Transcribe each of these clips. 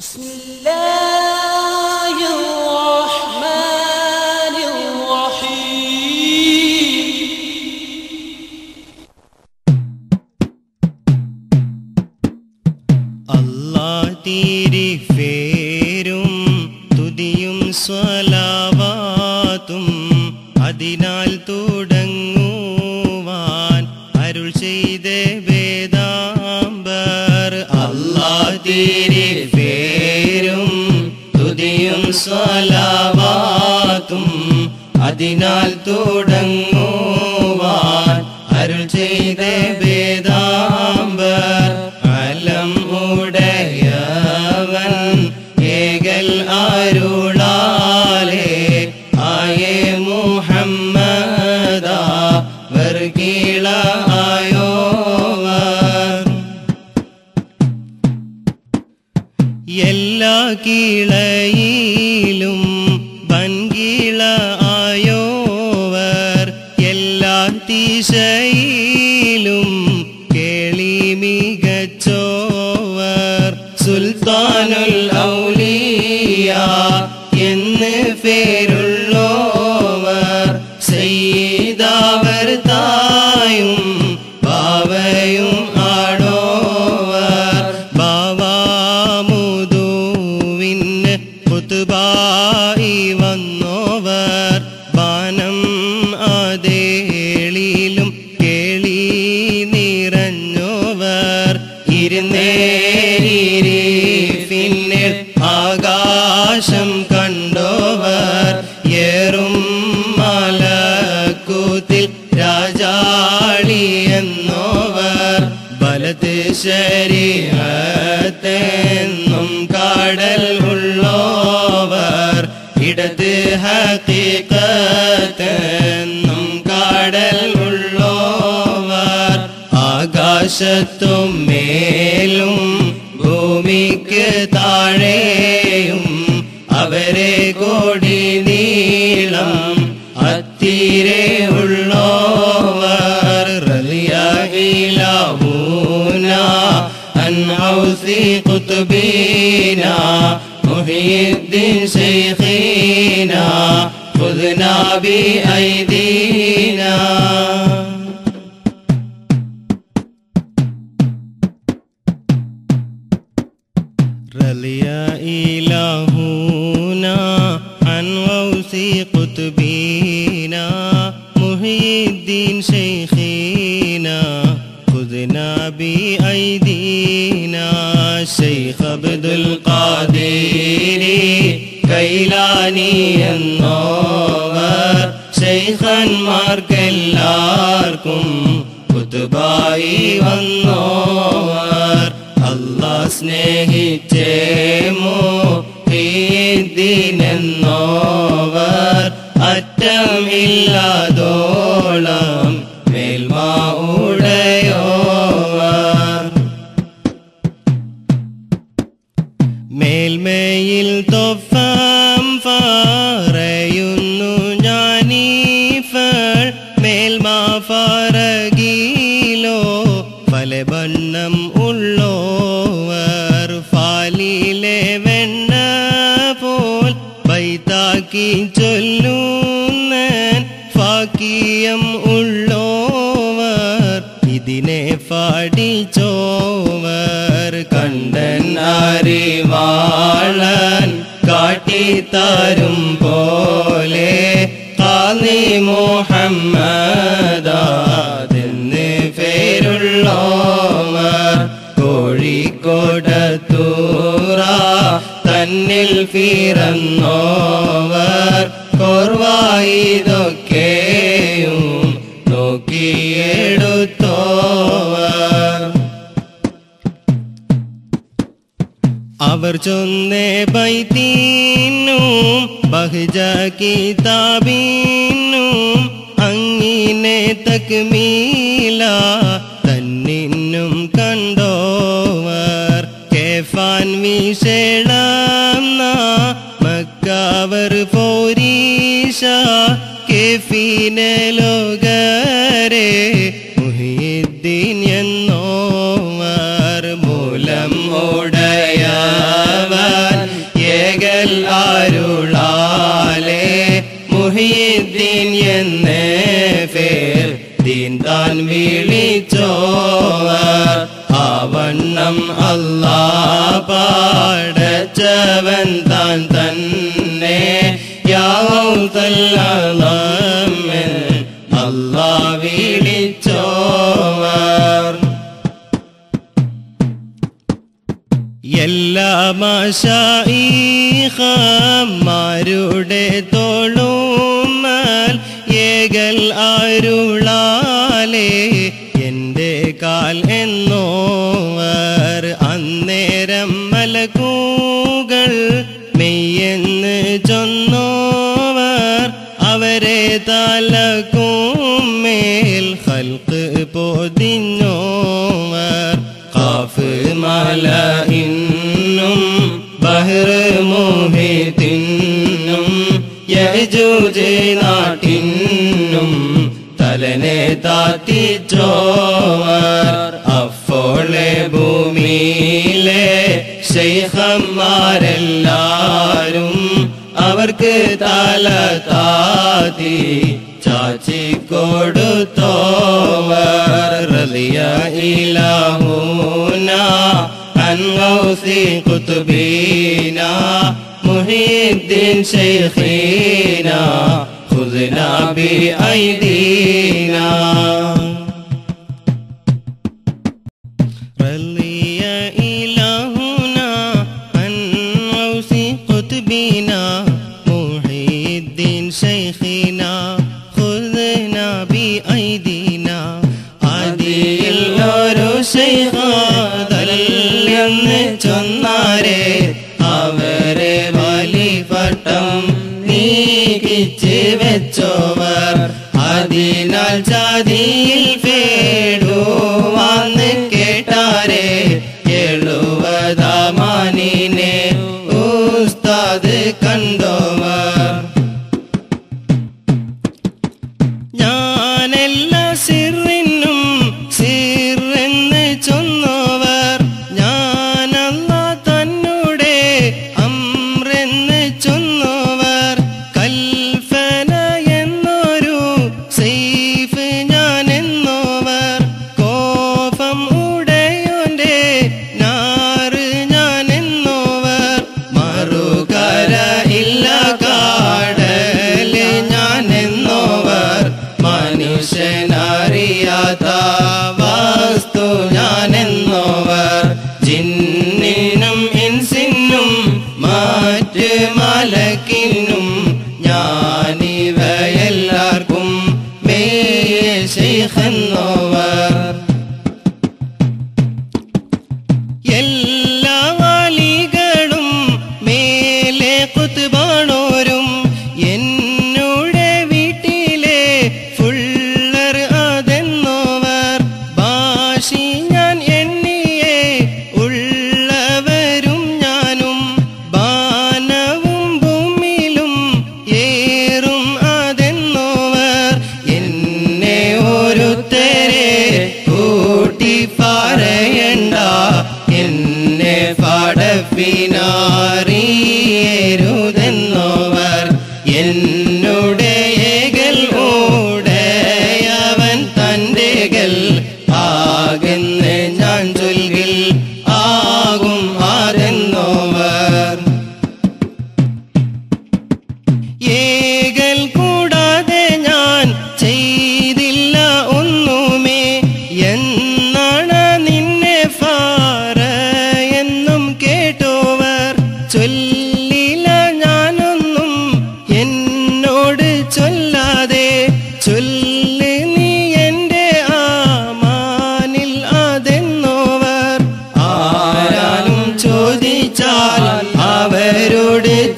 بسم الله. love ആകാശത്തും മേലും ഭൂമിക്ക് താഴെയും അവരെ കോടി നീളം അത്തീരെ ഉള്ളോവർ റലിയാകൂന അൻഹൗസി കുത്തുബീന മുഹീദ്ദീൻ ശൈഖീന ഖുദ്നാ ബി ഐദീനാ رلي إلهنا عن ووسي قطبينا محي الدين شيخينا خذنا بأيدينا شيخ عبد القادر كيلاني النور شيخا مارك اللاركم قطبائي والنور സ്നേഹിച്ചേമോ എന്നോവർ അറ്റമില്ലാതോളം കാട്ടിത്തരും പോലെ കാന്നി മുഹമ്മദാതെന്ന് പേരുള്ളോവർ കോഴിക്കോടത്തൂറ തന്നിൽ പിറന്നോവർ കോർവായിതൊക്കെയും അവർ ചൊന്നേ ബൈത്തീനും ബഹജ കിതാബിനും അങ്ങിനെ തക്മീല തന്നിന്നും കണ്ടോവർ. കേഫാൻ വിഷേണ മക്കാവർ പോരീഷ കേഫീനെ ലോകരെ എന്നേ പേർ ദീൻതാൻ വിളിച്ചോർ ആവണ്ണം അല്ലാ പാടച്ചവൻ താൻ തന്നെ. യാവുതല്ലമെൻ അല്ലാ വിളിച്ചോർ എല്ലാ മാഷായി മശായിഹമാരുടെ തോളും കൈകൾ അരുളാലേ എന്റെ കാൽ എന്നോർ അന്നേരം മലകൂ ജൂജിനാട്ടിന്നും തലനെ താത്തി ചോവർ അപ്പോളെ ഭൂമിയിലെ ശൈഹന്മാരെല്ലാരും അവർക്ക് തല താതി ചാച്ചി കൊടുത്തോവർ. റലിയ ഇലാഹൂന അൻവൗസി കുത്തുബീന محی الدین شیخینا خذنا بی ایدینا. വെച്ചോവർ അതിനാൽ ജാതിയിൽ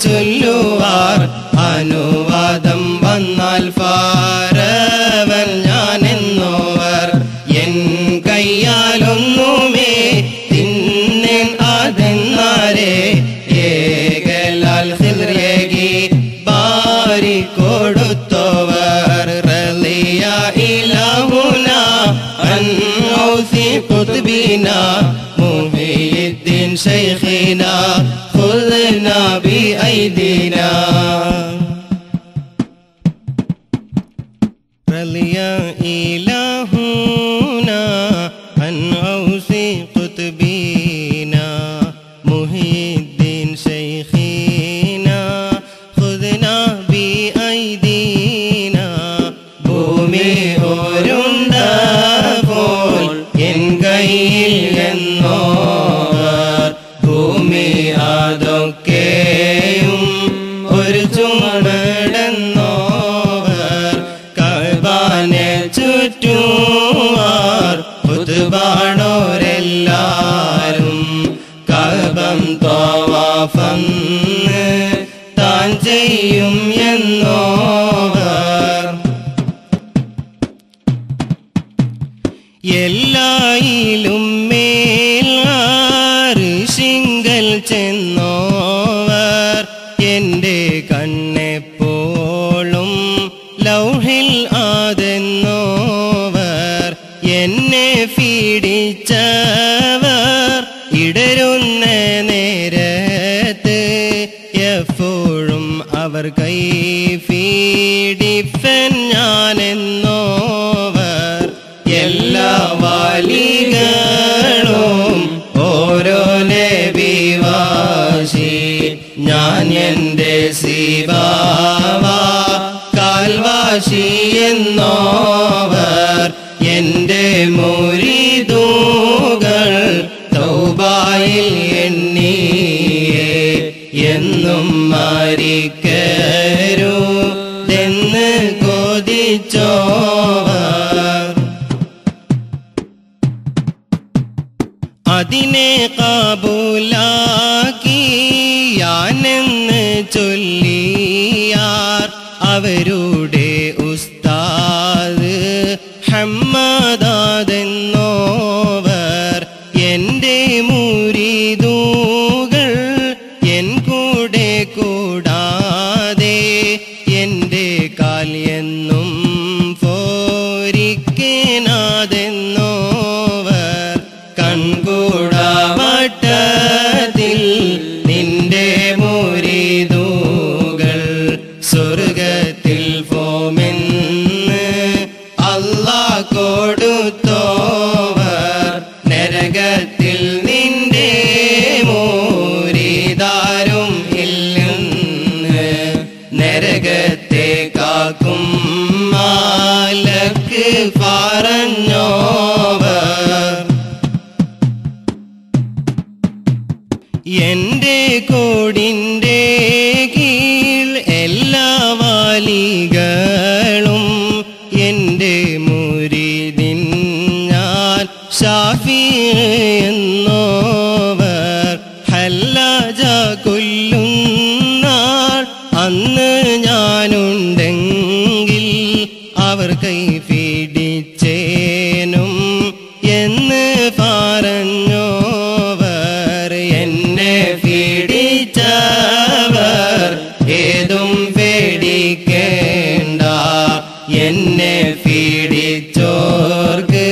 ചൊല്ലൂ بأيدي എല്ലായിലും മേൽ ശിങ്കൽ ചെന്നോവർ? എന്റെ കണ്ണെപ്പോളും ലൗഹിൽ ആതെന്നോവർ. എന്നെ പീഡിച്ചവർ ഇടരുന്ന നേരത്ത് എപ്പോഴും അവർ കൈ പീഡിപ്പൻ ഞാനെന്നോവർ എന്നോവർ എന്റെ മുരിതൂകൾ തൗബായിൽ എണ്ണിയേ എന്നും മരിക്കരുതെന്ന് കൊതിച്ചോവർ. അതിനെ കാബൂലാക്കിയാനെന്ന് ചൊല്ലിയാർ അവരുടെ മുരിതൂകൾ എന്നെ പീഡിച്ചോർക്ക്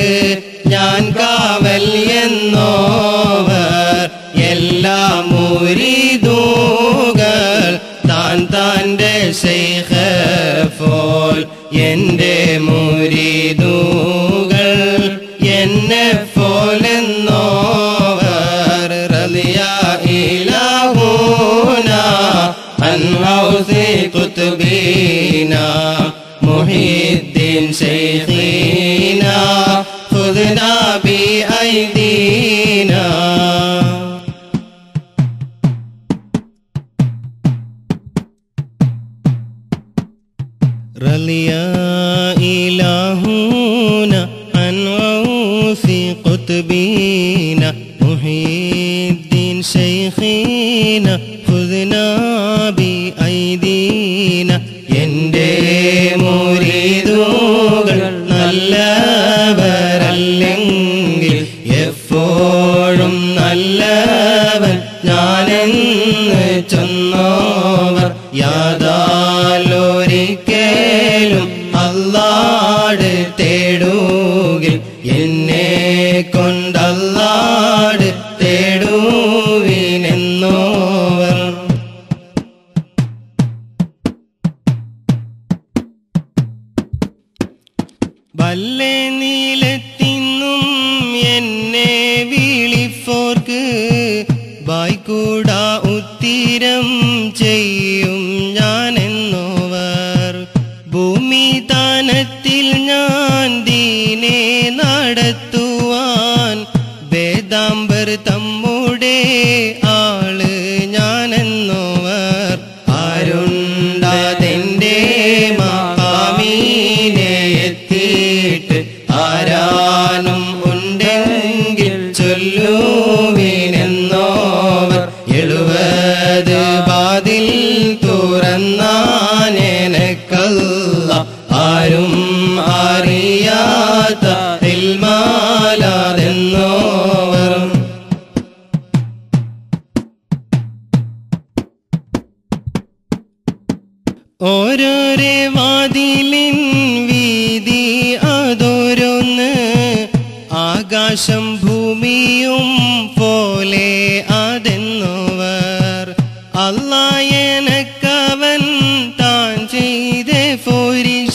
ഞാൻ കാവൽ എന്നോവർ. എല്ലാ മുരിതൂകൾ താൻ താന്റെ ശൈഖ പോൽ. എന്റെ മുരിതൂകൾ എന്നെ പോലെന്നോവർ റലിയ ഇലാഹൂന അൻ ഗൗസി محي الدين شيخنا خذنا بأيدينا. رليا إلهنا عن غوث قطبينا محي الدين شيخنا خذنا பாடு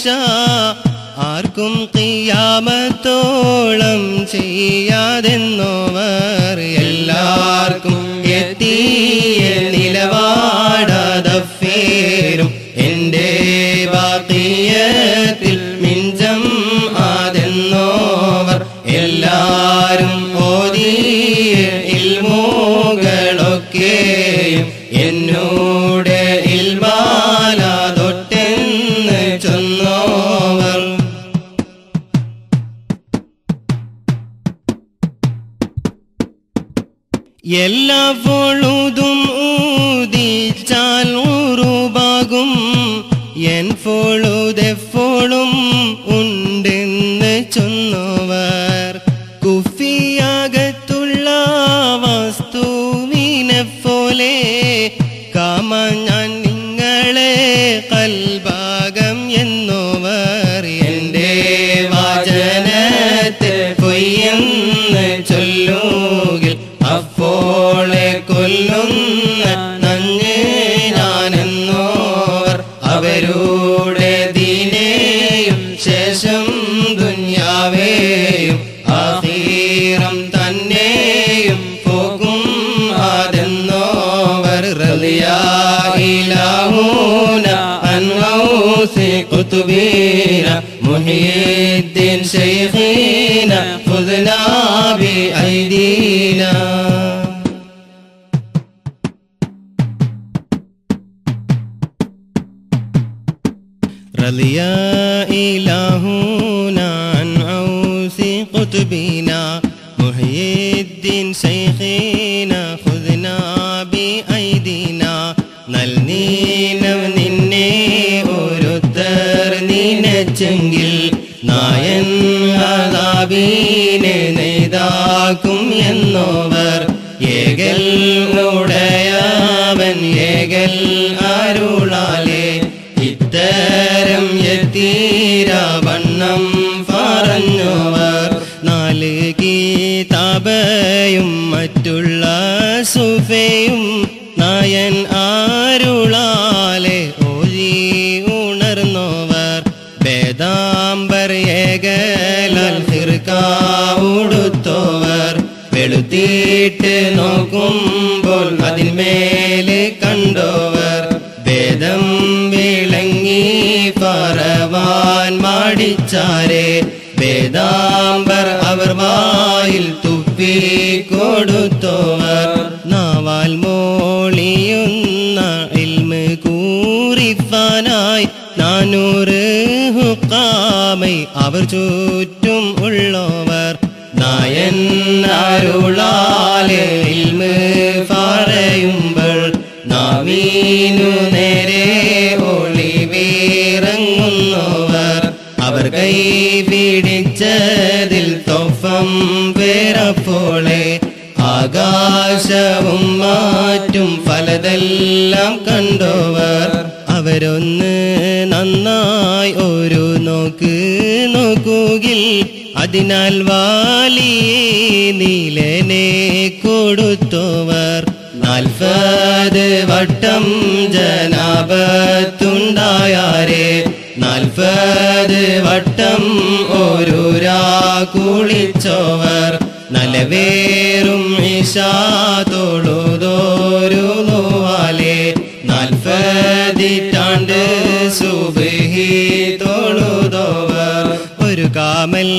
ആർക്കും കിയാമത്തോളം ചെയ്യാതെന്നോവർ. എല്ലാവർക്കും എത്തിയ നിലവാടാതഫേരും എല്ലാ പൊഴുതും ഊതിച്ചാൽ ഉറുപാകും. എൻ പൊഴുതെപ്പോഴും ഉണ്ടെന്ന് ചൊന്നവർ ആഹീറം തന്നെയും പോകും അതെന്നോവർ റലിയായിലാവൂന അൻവൗസി കുതുബീന മുഹിയുദ്ദീൻ ശൈഖീന خذنا بأيدينا رضي إلهنا അതാബീനെ നെയ്താക്കും എന്നോവർ. ഏകൽ ഉടയാവൻ ഏകൽ അരുളാലേ. ഇത്തരം എത്തീരാവണ്ണം പറഞ്ഞവർ. നാല് ഗീതാബയും മറ്റുള്ള സുഫയും നായൻ ആരുളാലെ ഉടുത്തോവർ വെളുത്തിയിട്ട് നോക്കുമ്പോൾ അതിന്മേലെ കണ്ടോവർ വേദം വിളങ്ങി പറവാൻ മാടിച്ചാരെ. വേദാംബർ അവർ വായിൽ തുപ്പി കൊടുത്തോവർ. നാവാൽ മോളിയുന്ന ഇൽമ് കൂറിഫാനായി നാനൂറ് ഹുക്കാമൈ അവർ ചുറ്റും ഉള്ളവർ. നായൻ അരുളാലെ ഇൽമ് പറയുമ്പോൾ നാമീനു നേരെ ഒളിവിറങ്ങുന്നവർ അവർ കൈ പിടിച്ചതിൽ തൊഫം പേരപ്പോളെ ആകാശവും മാറ്റും പലതെല്ലാം കണ്ടോവർ അവരൊന്ന് നന്നായി ഒരു നോക്ക് നോക്കുകിൽ അതിനാൽ വാലിയെ നീലനെ കൊടുത്തവർ നാൽപ്പത് വട്ടം ജനാപത്തുണ്ടായാരെ നാൽപ്പത് വട്ടം ഓരോരാ കുളിച്ചവർ നലവേറും ഇഷാ തൊഴുതോരു നോവാലെ നാൽപ്പതിറ്റാണ്ട് കുബാമൽ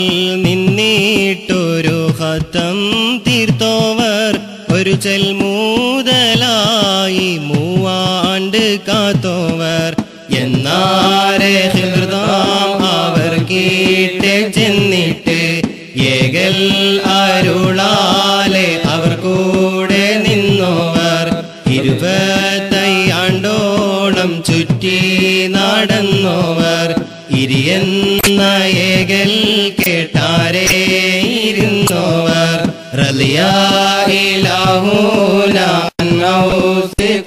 നിന്നിട്ടൊരു ഹത്തം തീർത്തോവർ. ഒരു ചെൽമൂതലായി മൂവാണ്ട് കാത്തോവർ. എന്നാരെ കേട്ടാരേ ഇരുന്നോവർ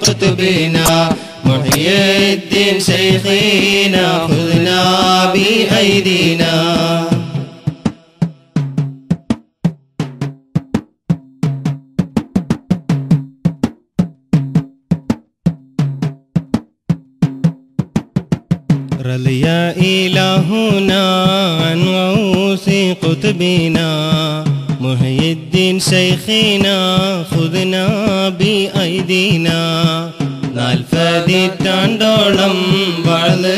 قطبنا محي الدين شيخنا خذنا بأيدينا رضي إلهنا عن غوث قطبنا محي الدين شيخنا خذنا بأيدينا നാൽപ്പതിറ്റാണ്ടോളം വള്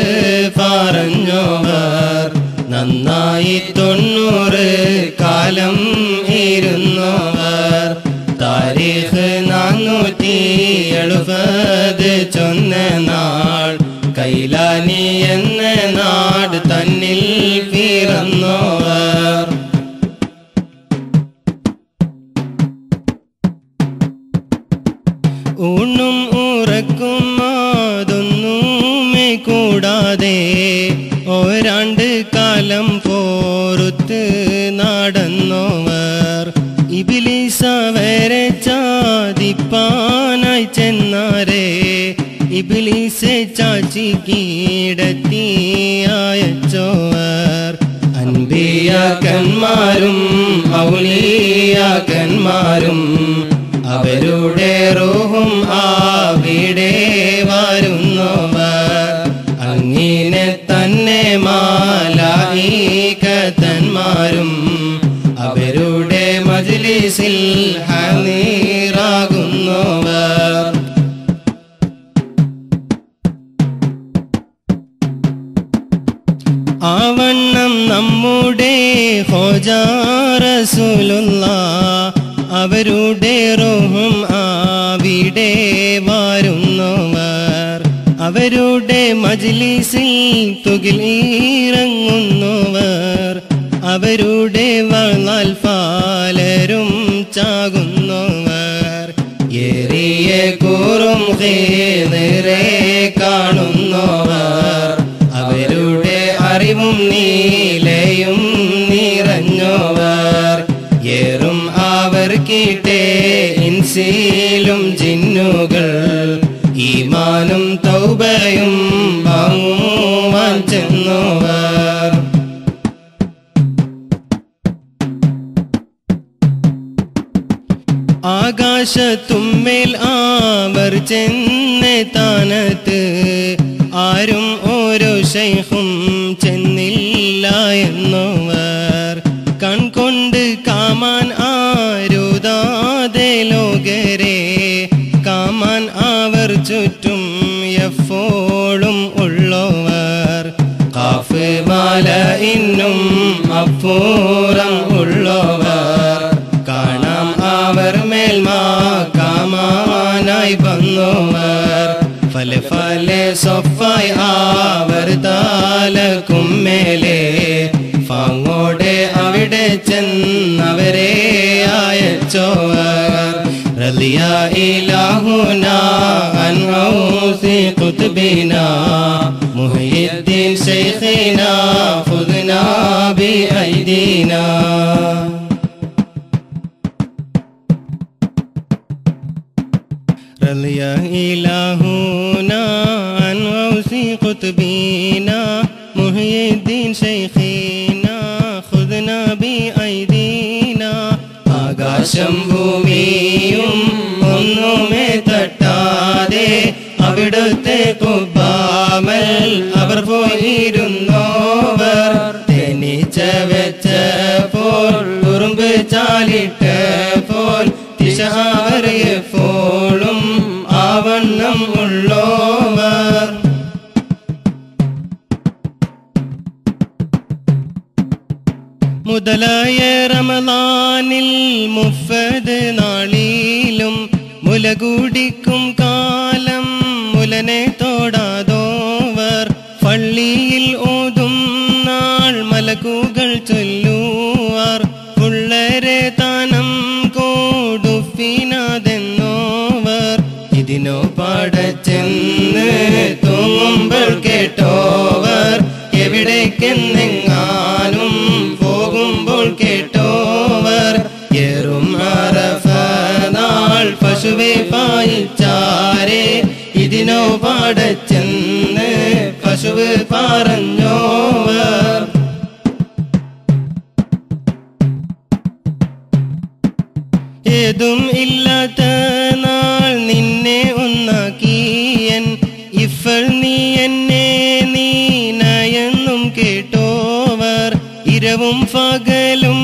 പറഞ്ഞോവർ നന്നായി തൊണ്ണൂറ് കാലം ഇരുന്നോവർ താരീഖ് നാനൂറ്റി എഴുപത് ചൊന്ന നാൾ കൈലാനി എന്ന നാട് തന്നിൽ പിറന്നോവർ ചാതിപ്പാനായി ചെന്നാരേ. ഇബിലീസ് ചാച്ചി കീടത്തി അയച്ചോവർ അൻപിയാക്കന്മാരും ഔലിയാക്കന്മാരും അവരുടെ റൂഹും ആവിടെ വരുന്നവർ മജ്ലിസിൽ ഹനീറാകുന്നവർ. ആവണ്ണം നമ്മുടെ ഹോജാറസുലുള്ള അവരുടെ റോഹും ആവിടെ വാരുന്നവർ. അവരുടെ മജ്ലിസിൽ തുകിലീറങ്ങുന്നവർ അവരുടെ വളാൽ ചാകുന്നവർ. ഏറിയ കൂറും നേരെ കാണുന്നവർ. അവരുടെ അറിവും നീലയും നിറഞ്ഞവർ. ഏറും അവർ കീട്ടേ ഇൻസിലും ജിന്നുകൾ. ഈമാനും തൗബയും വാങ്ങുവാൻ ചെന്നോവർ. ആകാശത്തുമ്മേൽ ആവർ ചെന്നെത്താനത്ത് ആരും ഓരോ ശൈഹും ചെന്നില്ല എന്നവർ. കൺകൊണ്ട് കാമാൻ ആരുതാതെ ലോകരെ. കാമാൻ അവർ ചുറ്റും എപ്പോഴും ഉള്ളവർ. കാഫ് മാല ഇന്നും അപ്പൂറം ഉള്ളവർ. മേൽമാ കാമാനായി വന്നോവർ ഫല ഫല സൊഫായി ആവർ താലക്കും മേലെ. ഫാങ്ങോടെ അവിടെ ചെന്നവരെ അയച്ചോവർ. റലിയ ഇലാഹുന അൻ ഔസി ഖുത്ബിന മുഹയ്യിദ്ദീൻ ശൈഖിന ഖുദ്നാ ബി ഐദീനാ. رضي إلهنا عن غوث قطبنا محي الدين شيخنا خذنا بأيدينا ആകാശം ഭൂമിയും ഒന്നുമേ തട്ടാതെ അവിടുത്തെ കുബാമൽ അവർ പോയിരുന്നോവർ തേനീച്ച വെച്ച പോൽ ഉറുമ്പ് ചാലിട്ട പോൽ ദിശ അവർ എപ്പോഴും ആവണ്ണം ഉള്ളോവർ മുതലായ റമദാനിൽ മുഫത് നാളിലും മുലകൂടിക്കും കാലം മുലനെ തോടാതോവർ. പള്ളിയിൽ ഓതും നാൾ മലകൂകൾ ചൊല്ലുവാർ. പുള്ളരെ ഇതിനോ ചെന്ന് തൂങ്ങുമ്പോൾ കേട്ടോവർ. എവിടേക്കെന്നെങ്ങാനും പോകുമ്പോൾ കേട്ടോവർ. ഏറും അറഫ നാൾ പശുവെ പായിച്ചാരെ ഇതിനോ പാടച്ചെന്ന് പശുവ് പറഞ്ഞോവർ. ഏതും ഇല്ലാത്ത നാൾ നിന്നെ ഒന്നാക്കിയൻ ഇഫൾ നീ എന്നെ നീ നയെന്നും കേട്ടോവർ. ഇരവും പകലും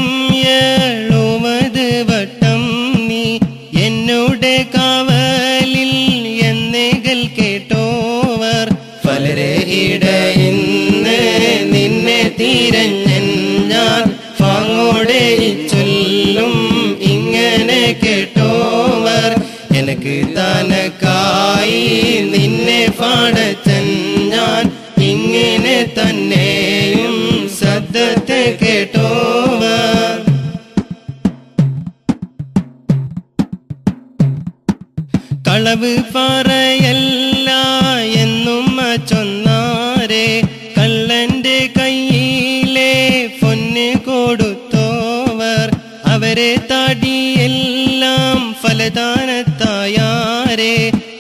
ഏഴുവത് വട്ടം നീ എന്നോട് കാവലിൽ എന്നേകൾ കേട്ടോവർ. പലരെ ഇടയിന്ന് നിന്നെ തീരഞ്ഞൻ തനക്കായി നിന്നെ പാടച്ചൻ ഞാൻ ഇങ്ങനെ തന്നെയും ശബ്ദത്തെ കേട്ടോവർ കളവ് പറയല്ല എന്നും ചൊന്നാരെ കള്ളന്റെ കയ്യിലെ പൊന്ന് കൊടുത്തോവർ അവരെ താടിയെല്ലാം ഫലദാനത്തായാരെ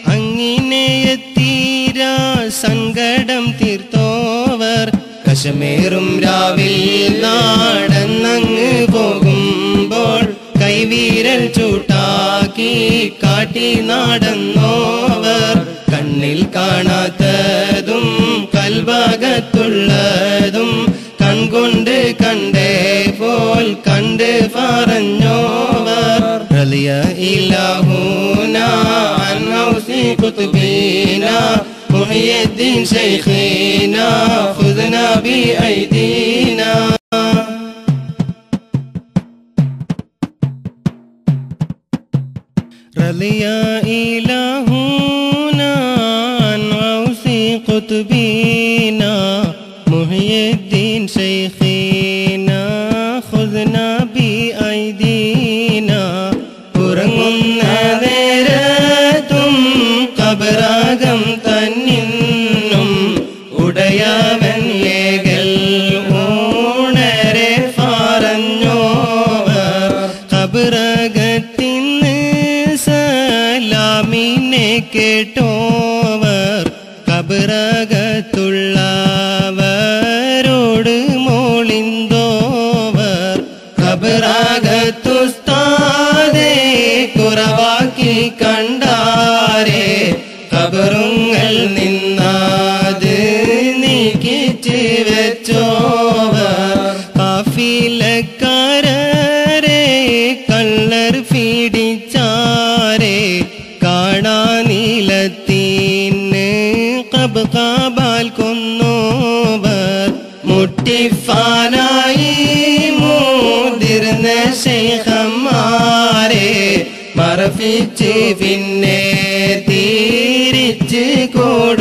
അങ്ങിനെ എത്തീരാ സങ്കടം തീർത്തോവർ. കശമേറും രാവിൽ നാടന്നങ്ങ് പോകുമ്പോൾ കൈവീരൽ ചൂട്ടാക്കി കാട്ടി നടന്നോവർ. കണ്ണിൽ കാണാത്തതും കൽഭാഗത്തുള്ളതും കൺകൊണ്ട് കണ്ടേ പോൽ കണ്ട് قال يا إلهنا عن موسي قطبينا محي الدين شيخينا خذنا بأيدينا. رضي يا إلهنا عن غوث قطبينا محي الدين شيخينا. കബറകത്തുള്ളവരോട് മോളിന്തോവർ. കബറാകത്തുസ്താതെ കുറവാക്കി കണ്ടാരേ. കബറുങ്ങൾ നിന്നാത് നീക്കിച്ച് വെച്ചോവർ. കാഫിലക്കാരരെ മുട്ടിഫാനായി മുതിർന്ന ശൈഖന്മാരെ മറപ്പിച്ച് പിന്നെ തീരിച്ച് കൊടുത്തോവർ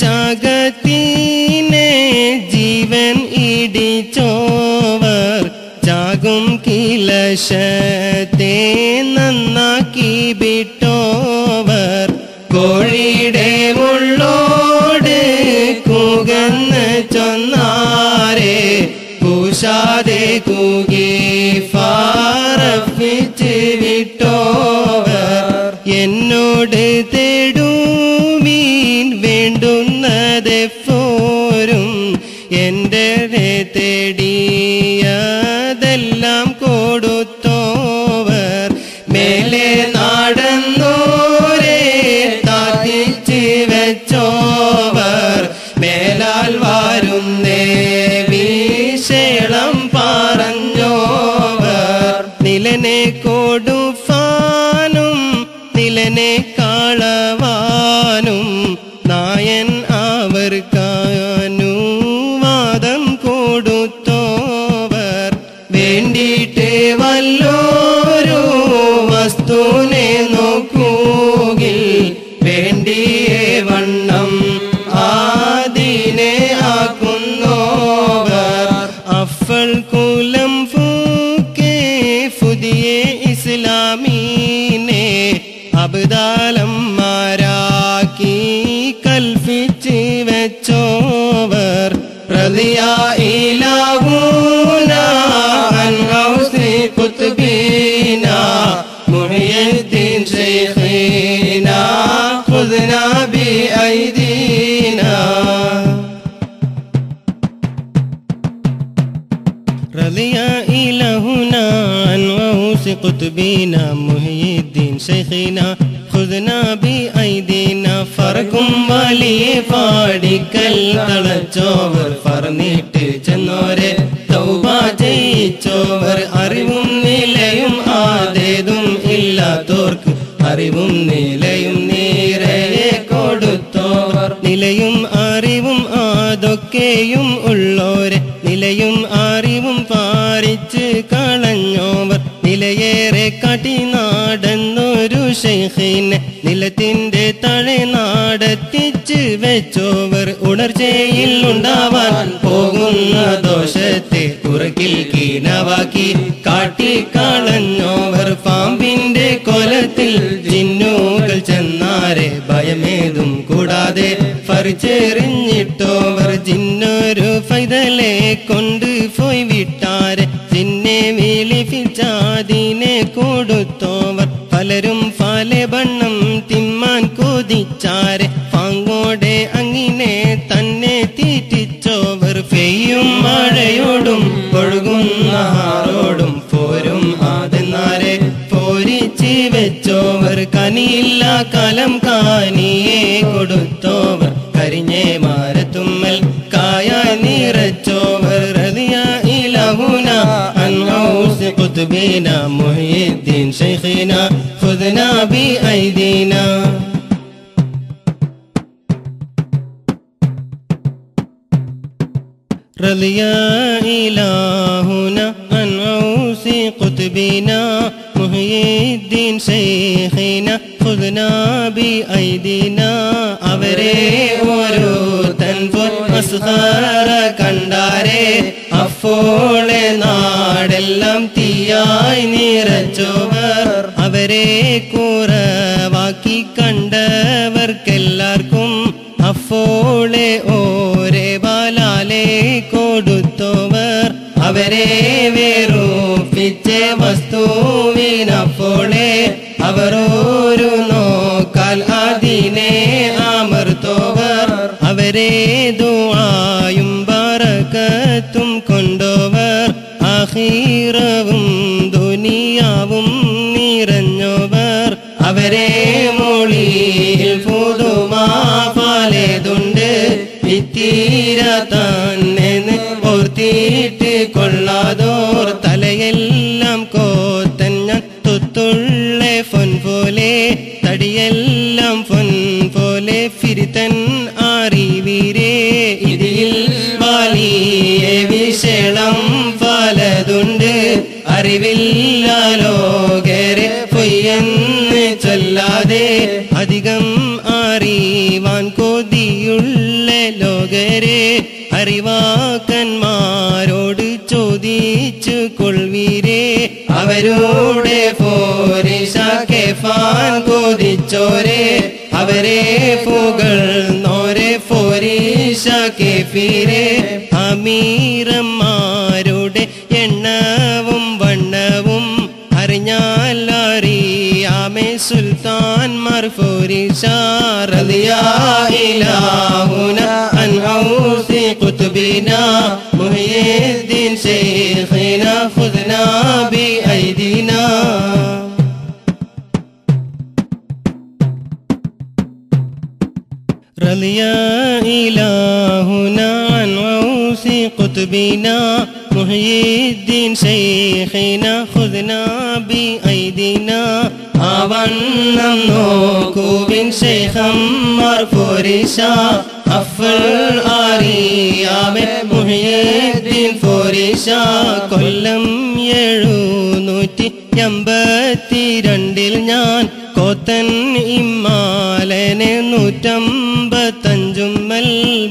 ചാകത്തീനെ ജീവൻ ഇടിച്ചോവർ ചാകും കിലശത്തെ നന്നാക്കി വിട്ടോവർ. കോഴിയുടെ ഉള്ളോട് കൂകന്ന് ചൊന്നാരെ കൂശാതെ കൂകി ഫാറപ്പിച്ച് വിട്ടോവർ. എന്നോട് തേടുമീൻ വേണ്ടുന്നതെപ്പോരും എന്റെ തേടിയതെല്ലാം قطبنا محي الدين شيخنا വെച്ചോവർ ഉണർച്ചയിൽ ഉണ്ടാവാൻ പോകുന്ന ദോഷത്തെ ഉറക്കിൽ കീനവാക്കി കാട്ടിക്കളഞ്ഞോവർ പാമ്പിന്റെ കൊലത്തിൽ ജിന്നുകൾ ചെന്നാരെ ഭയമേതും കൂടാതെ ഫറിച്ചെറിഞ്ഞിട്ടോവർ ജിന്നൊരു ഫൈതലെ കൊണ്ട് പോയി വിട്ടാരെ. ജിന്നെ വിളിപ്പിച്ചാതിനെ കൊടുത്തോവർ. പലരും പല ബണ്ണം തിമ്മാൻ കൊതിച്ചാരെ. തന്നെ തീറ്റിച്ചോവർ പെയ്യും മഴയോടും ഒഴുകുന്ന ആറോടും പോരും ആതെന്നാരെ പോരിച്ച് വെച്ചോവർ കനിയില്ല കലം കാനിയെ കൊടുത്തോവർ. കരിഞ്ഞേ മാരത്തുമ്മൽ കായ നിറച്ചോവർ. റതിയ ഇലഹുന അൻ ഔസ് ഖുത്ബിന മുഹ്യിദ്ദീൻ ശൈഖിന ഖുദ്നാ ബി ഐദീന. رضي إلهنا عن غوث قطبنا محيي الدين شيخنا خذنا بأيدينا അവരെ ഓരോ തൻപൊൻ അസ്ഹാര കണ്ടാരെ അപ്പോളെ നാടെല്ലാം തീയായി നിറച്ചോവർ അവരെ കുറവാക്കി കണ്ടവർക്കെല്ലാവർക്കും അപ്പോളെ ഓരേ ബാലാലെ കൊടുത്തോവർ അവരെ വേറൂപ്പിച്ച വസ്തുവിനപ്പോളെ അവരോരു നോക്കാൽ അതിനെ അമർത്തവർ. അവരെ ദുആയും ബറക്കത്തും കൊണ്ടവർ. ആഹീറവും ദുനിയാവും നിറഞ്ഞവർ. അവരെ മൊഴിയിൽ പുതുമാ വിത്തീര തന്നെ ഓർത്തിയിട്ട് കൊള്ളാതോർ തലയെല്ലാം കോത്തൻ തുത്തുള്ള ഫൊൻ പോലെ തടിയെല്ലാം ഫൊൻ പോലെ ഫിരിതൻ അറിവീരേ ഇതിൽ വലിയ വിശേളം പലതുണ്ട് അറിവില്ല പൊയ്യെന്ന് ചൊല്ലാതെ അറിവാക്കന്മാരോട് ചോദിച്ചു കൊൾവീരേ അവരോടെ കേഫാൻ കൊതിച്ചോരെ അവരെ പുകൾ നോരെ പോരീശ കേഫീരെ എണ്ണവും വണ്ണവും അറിഞ്ഞാൽ അറിയാമേ സുൽത്താൻ മർഫൂരിഷാറിയാഹുന അൻ ഔസി കുത്തുബിന മുഹിയുദ്ദീൻ ശൈഖിന ഖുദ്നാ ബി ഐദിന رضي إلهنا عن غوث قطبنا محيي الدين شيخنا خذنا بأيدينا ആവണ്ണം നോക്കുവിൻ ശേഖന്മാർ പോരിശ അഫൽ അറിയാമെ മുഹിയദ്ദീൻ പോരിശ കൊല്ലം എഴുന്നൂറ്റി എൺപത്തിരണ്ടിൽ ഞാൻ കോത്തൻ ഇമ്മാലനെ നൂറ്റമ്പത്തഞ്ചുമ്മൽ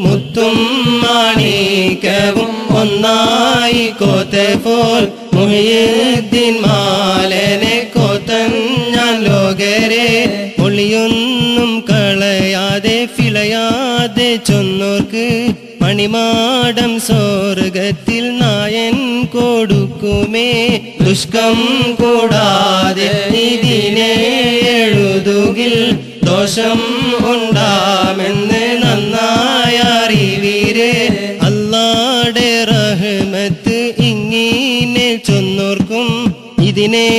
മുത്തും മാണിക്കവും ഒന്നായി കോത്തെ പോൽ മുഹിയുദ്ദീൻ മാലനെ കോത്തൻ ഞാൻ ലോകരെ ഒളിയൊന്നും ഫിളയാതെ ചൊന്നോർക്ക് മണിമാടം സ്വർഗത്തിൽ നായൻ കൊടുക്കുമേ. ദുഷ്കം കൂടാതെ ഇതിനെ എഴുതുകിൽ ദോഷം ഉണ്ടാമെന്ന് നന്നായി അറിവീര്. അല്ലാടെ റഹ്മത്ത് ഇങ്ങനെ ചൊന്നോർക്കും ഇതിനെ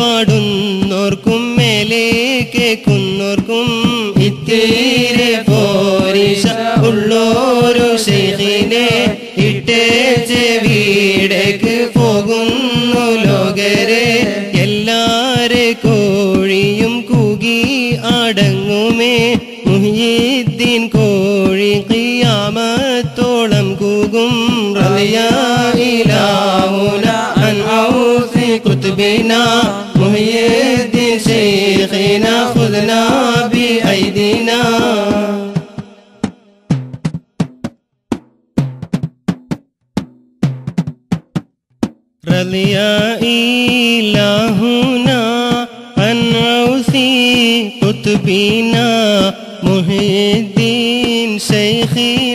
പാടുന്നോർക്കും മേലെ കേൾക്കുന്നോർക്കും. ഇത്തീരെ പോരിഷ ഉള്ളോരു ശൈഖിനെ ഇട്ടേച്ച് വീടേക്ക് പോകുന്നു ലോകരെ. എല്ലാരെ കോഴിയും കൂകി അടങ്ങുമേ. മുഹീദ്ദീൻ കോഴി കിയാമത്തോളം കൂകും. റലയായിലാവുന അൻഔസി കുത്ബിന. മുഹീദ്ദീൻ ശൈഖിന ഖുദ്നാ المدينة رضي إلهنا عن قطبنا شيخي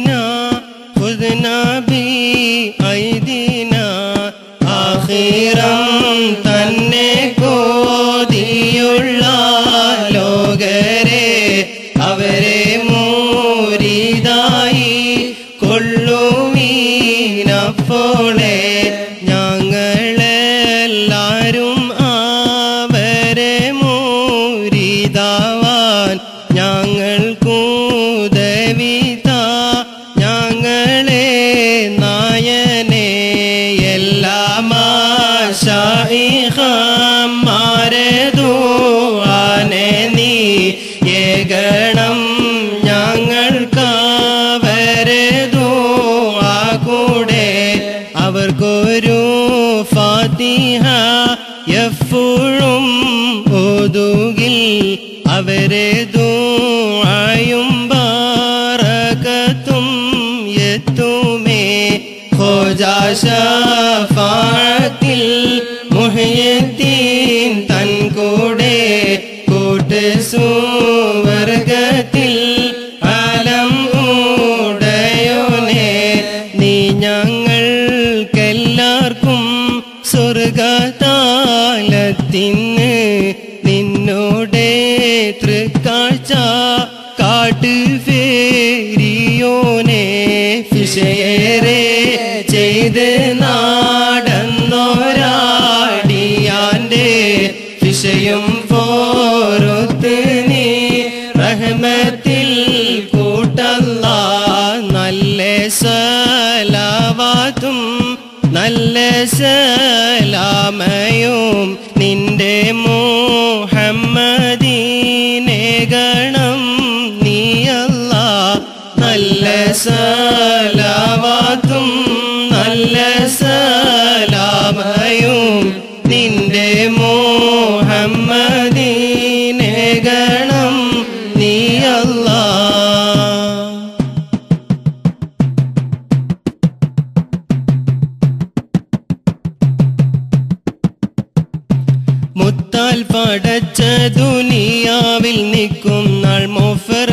അവരെ ദുആയും ബാറകത്തും എത്തുമേ. ഖോജാ ഷഫാത്തിൽ മുഹയ്യദ്ദീൻ തൻ കൂടെ കൂട്ട് സുവർഗത്തിൽ അലം ഉടയോനെ നീ ഞങ്ങൾക്കെല്ലാവർക്കും സ്വർഗതാലത്തിന് നിന്നോടെ തൃക്കാഴ്ച കാട്ടുഫേരിയോനെ ഫിഷയേറെ ചെയ്ത് നാടന്നോരാടിയാന്റെ ഫിഷയും പോരൊത്ത് നീ റഹ്മത്തിൽ കൂട്ടല്ല. നല്ല സലാവാത്തും നല്ല സലാമയും നിന്റെ മോഹമ്മദീനെ സലാവാത്തും നല്ല സലാമയും നിന്റെ മോഹമ്മദീനെ ഗണം. നീയല്ല മുത്താൽ പടച്ച ദുനിയാവിൽ നിൽക്കും നാൾ മോഫർ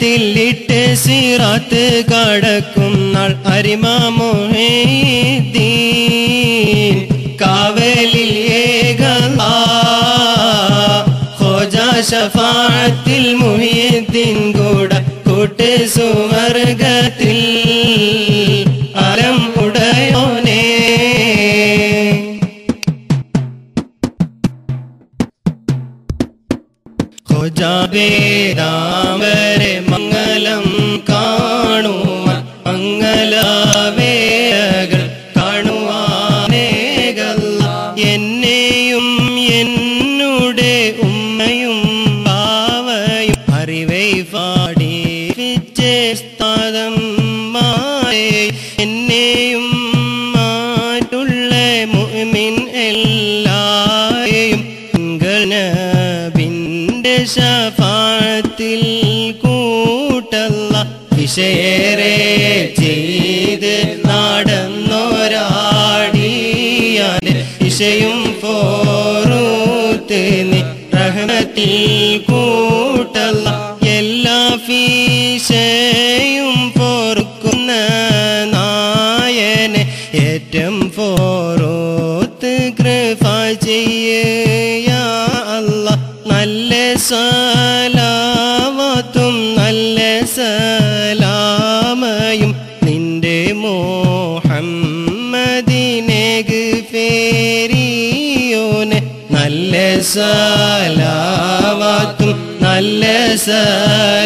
तिलिट लिट सिरत का لا الحميد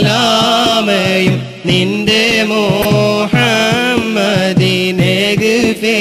സലാമയും നിന്റെ മോഹമ്മദിനെ ഗഫേ